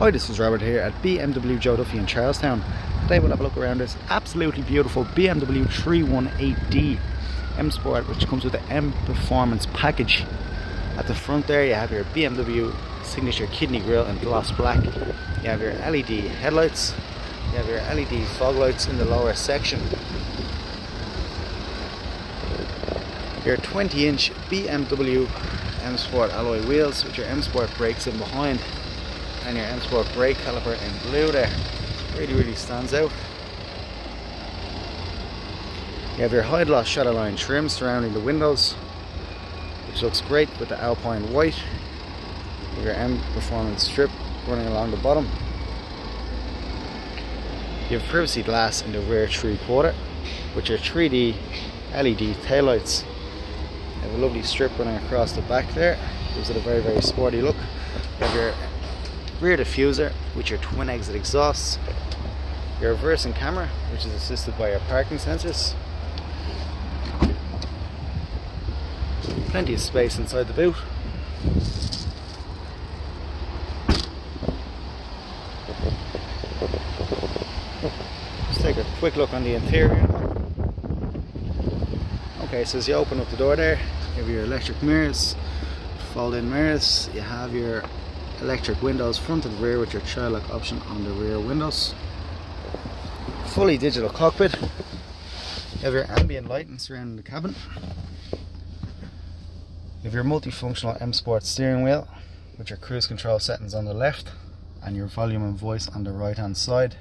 Hi, this is Robert here at BMW Joe Duffy in Charlestown. Today we'll have a look around this absolutely beautiful BMW 318D M Sport which comes with the M Performance package. At the front there you have your BMW signature kidney grille in gloss black. You have your LED headlights. You have your LED fog lights in the lower section. Your 20 inch BMW M Sport alloy wheels with your M Sport brakes in behind and your M Sport brake caliper in blue there. Really, really stands out. You have your high gloss shadowline trim surrounding the windows, which looks great with the Alpine white. Your M Performance strip running along the bottom. You have privacy glass in the rear three quarter, which are 3D LED taillights. You have a lovely strip running across the back there. Gives it a very, very sporty look. You have your rear diffuser with your twin exit exhausts, your reversing camera which is assisted by your parking sensors, plenty of space inside the boot, let's take a quick look on the interior. Okay so as you open up the door there you have your electric mirrors fold in mirrors you have your electric windows front and rear with your child lock option on the rear windows. Fully digital cockpit. You have your ambient lighting surrounding the cabin. You have your multifunctional M Sport steering wheel with your cruise control settings on the left and your volume and voice on the right hand side.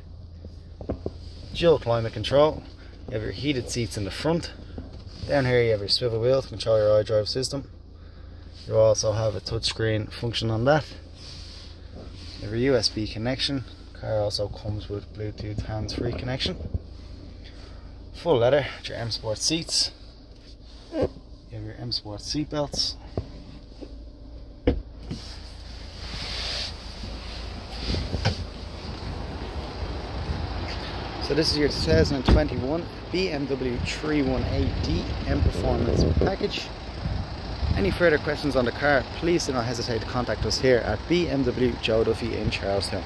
Dual climate control. You have your heated seats in the front. Down here you have your swivel wheel to control your iDrive system. You also have a touchscreen function on that your USB connection. Car also comes with Bluetooth hands-free connection. Full leather, your M Sport seats. You have your M Sport seat belts. So this is your 2021 BMW 318D M Performance package. Any further questions on the car, please do not hesitate to contact us here at BMW Joe Duffy in Charlestown.